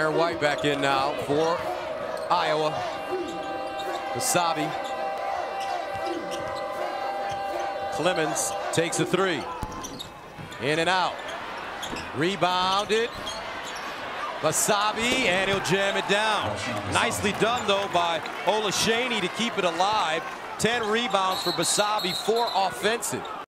Aaron White back in now for Iowa. Basabe. Clemmons takes a three. In and out. Rebounded. Basabe, and he'll jam it down. Nicely done, though, by Olaseni to keep it alive. 10 rebounds for Basabe, four offensive.